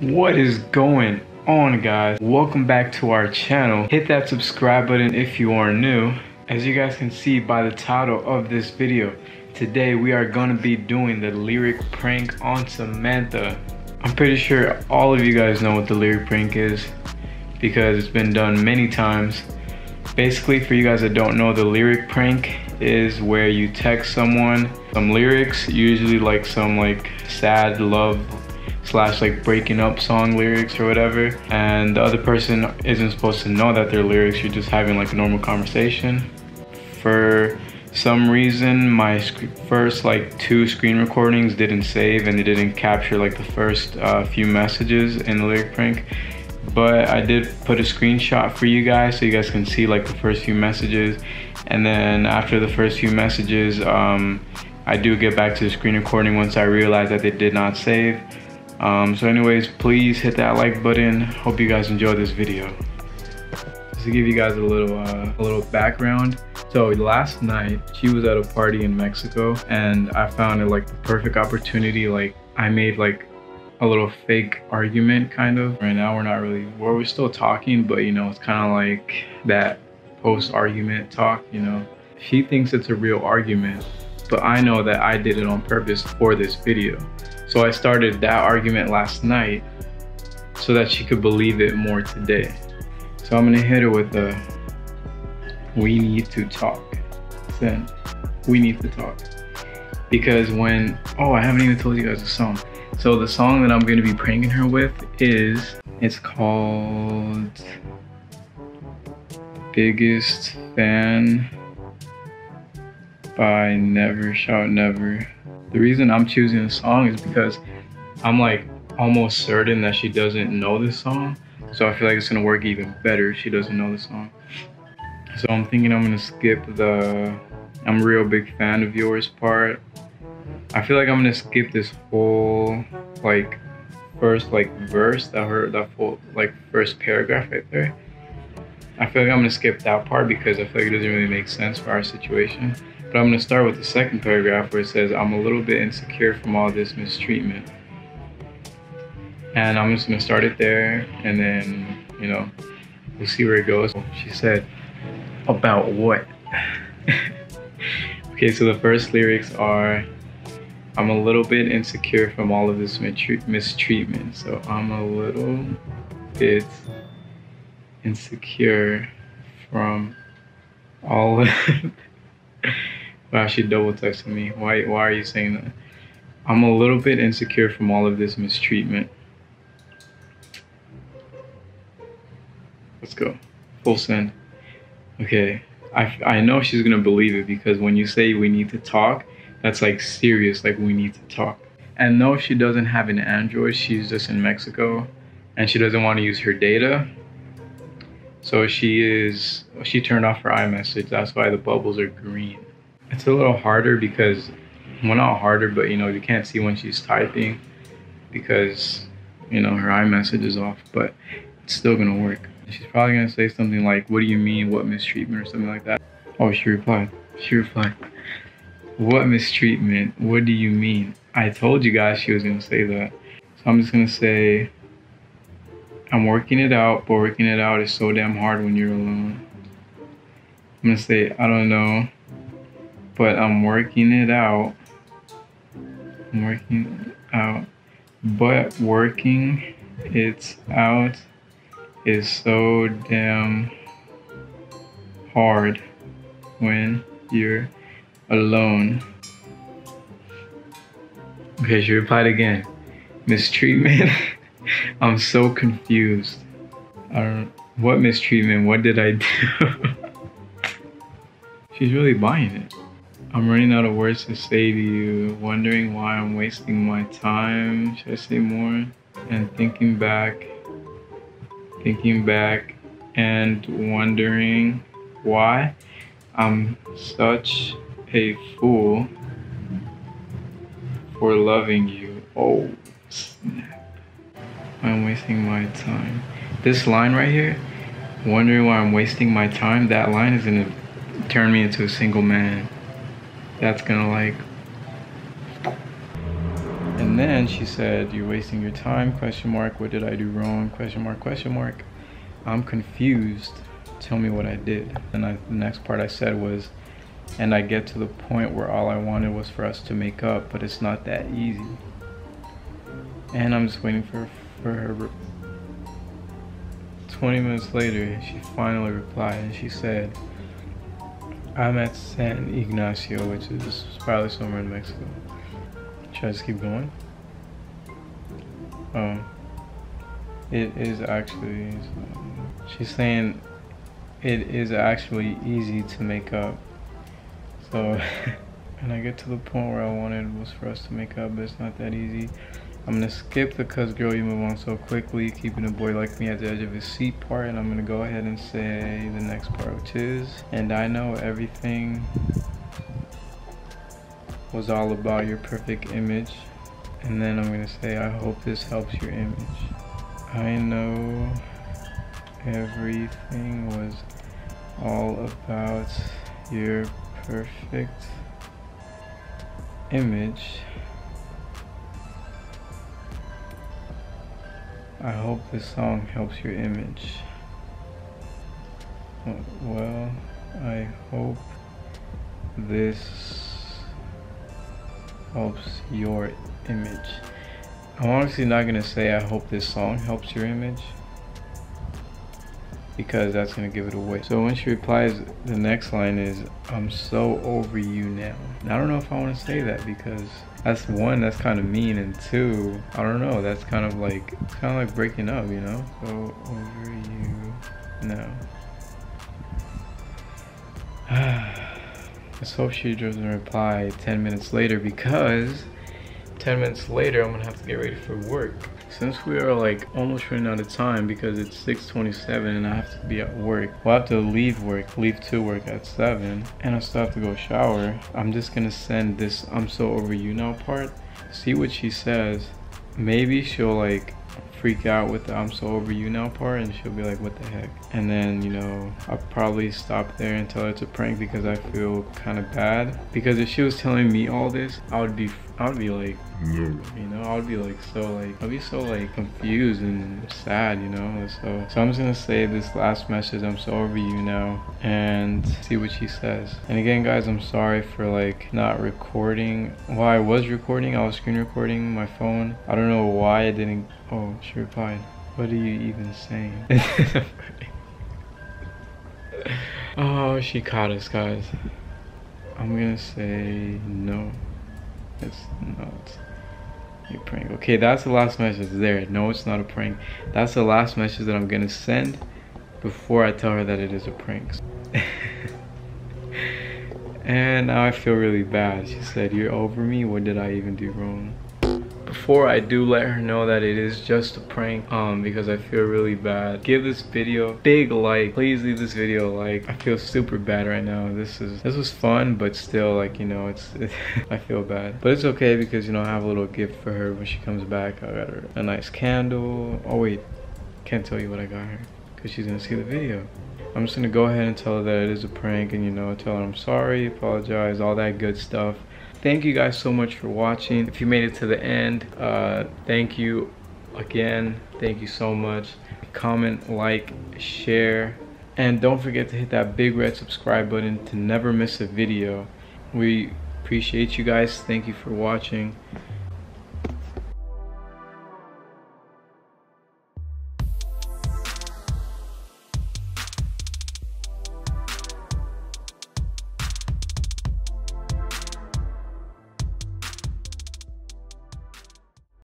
What is going on guys? Welcome back to our channel. Hit that subscribe button if you are new. As you guys can see by the title of this video, today we are going to be doing the lyric prank on Samantha. I'm pretty sure all of you guys know what the lyric prank is because it's been done many times. Basically, for you guys that don't know, the lyric prank is where you text someone some lyrics, usually like some like sad love slash like breaking up song lyrics or whatever and the other person isn't supposed to know that they're lyrics you're just having like a normal conversation. For some reason my first like two screen recordings didn't save and they didn't capture like the first uh, few messages in the lyric prank but I did put a screenshot for you guys so you guys can see like the first few messages and then after the first few messages um, I do get back to the screen recording once I realize that they did not save um, so anyways, please hit that like button. Hope you guys enjoyed this video. Just to give you guys a little, uh, a little background. So last night, she was at a party in Mexico and I found it like the perfect opportunity. Like I made like a little fake argument kind of. Right now we're not really, well, we're still talking, but you know, it's kind of like that post argument talk, you know. She thinks it's a real argument, but I know that I did it on purpose for this video. So I started that argument last night so that she could believe it more today. So I'm gonna hit her with a we need to talk. Then we need to talk. Because when oh I haven't even told you guys the song. So the song that I'm gonna be pranking her with is it's called Biggest Fan by Never Shout Never. The reason I'm choosing this song is because I'm like almost certain that she doesn't know this song. So I feel like it's gonna work even better if she doesn't know the song. So I'm thinking I'm gonna skip the I'm a real big fan of yours part. I feel like I'm gonna skip this whole like first like verse that her that full like first paragraph right there. I feel like I'm gonna skip that part because I feel like it doesn't really make sense for our situation. But I'm going to start with the second paragraph where it says, I'm a little bit insecure from all this mistreatment. And I'm just going to start it there and then, you know, we'll see where it goes. She said, About what? okay, so the first lyrics are, I'm a little bit insecure from all of this mistreatment. So I'm a little bit insecure from all of Wow, she double texted me. Why why are you saying that? I'm a little bit insecure from all of this mistreatment. Let's go. Full send. Okay. I, I know she's gonna believe it because when you say we need to talk, that's like serious, like we need to talk. And no, she doesn't have an Android, she's just in Mexico and she doesn't want to use her data. So she is, she turned off her iMessage. That's why the bubbles are green. It's a little harder because, well, not harder, but you know, you can't see when she's typing because, you know, her iMessage is off, but it's still gonna work. She's probably gonna say something like, What do you mean? What mistreatment? or something like that. Oh, she replied. She replied, What mistreatment? What do you mean? I told you guys she was gonna say that. So I'm just gonna say, I'm working it out, but working it out is so damn hard when you're alone. I'm gonna say, I don't know but I'm working it out. I'm working out, but working it out is so damn hard when you're alone. Okay, she replied again. Mistreatment? I'm so confused. I don't what mistreatment? What did I do? She's really buying it. I'm running out of words to say to you, wondering why I'm wasting my time. Should I say more? And thinking back, thinking back, and wondering why I'm such a fool for loving you. Oh, snap. I'm wasting my time. This line right here, wondering why I'm wasting my time, that line is gonna turn me into a single man that's gonna like and then she said, "You're wasting your time?" Question mark. What did I do wrong? Question mark. Question mark. I'm confused. Tell me what I did. And I, the next part I said was, and I get to the point where all I wanted was for us to make up, but it's not that easy. And I'm just waiting for for her. 20 minutes later, she finally replied, and she said, "I'm at San Ignacio, which is probably somewhere in Mexico." Should I just keep going? Oh, it is actually. She's saying it is actually easy to make up. So, and I get to the point where I wanted was for us to make up, but it's not that easy. I'm gonna skip the cuz girl you move on so quickly, keeping a boy like me at the edge of his seat part, and I'm gonna go ahead and say the next part, which is, and I know everything was all about your perfect image. And then I'm gonna say, I hope this helps your image. I know everything was all about your perfect image. I hope this song helps your image. Uh, well, I hope this helps your image. I'm honestly not gonna say I hope this song helps your image because that's gonna give it away. So when she replies, the next line is, I'm so over you now. And I don't know if I wanna say that because that's one, that's kind of mean, and two, I don't know, that's kind of like, it's kind of like breaking up, you know? So over you now. Let's hope she doesn't reply 10 minutes later because 10 minutes later I'm gonna have to get ready for work. Since we are like almost running out of time because it's 6.27 and I have to be at work. We'll have to leave work, leave to work at 7 and I still have to go shower. I'm just gonna send this I'm so over you now part. See what she says. Maybe she'll like freak out with the I'm so over you now part and she'll be like what the heck? And then you know I'll probably stop there and tell her it's a prank because I feel kind of bad. Because if she was telling me all this I would be I would be like you know I would be like so like I'd be so like confused and sad you know? So so I'm just gonna say this last message I'm so over you now and see what she says. And again guys I'm sorry for like not recording. While I was recording I was screen recording my phone. I don't know why I didn't oh she replied what are you even saying oh she caught us guys I'm gonna say no it's not a prank. Okay, that's the last message there. No, it's not a prank. That's the last message that I'm gonna send before I tell her that it is a prank. and now I feel really bad. She said, you're over me? What did I even do wrong? Before I do let her know that it is just a prank um because I feel really bad give this video big like please leave this video like. I feel super bad right now. This is this was fun but still like you know it's it, I feel bad. But it's okay because you know I have a little gift for her. When she comes back I got her a nice candle. Oh wait can't tell you what I got her because she's gonna see the video. I'm just gonna go ahead and tell her that it is a prank and you know tell her I'm sorry apologize all that good stuff thank you guys so much for watching. If you made it to the end uh, thank you again. Thank you so much. Comment like share. And don't forget to hit that big red subscribe button to never miss a video. We appreciate you guys. Thank you for watching